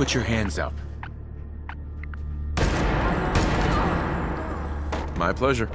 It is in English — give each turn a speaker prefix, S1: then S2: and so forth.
S1: put your hands up.
S2: My pleasure.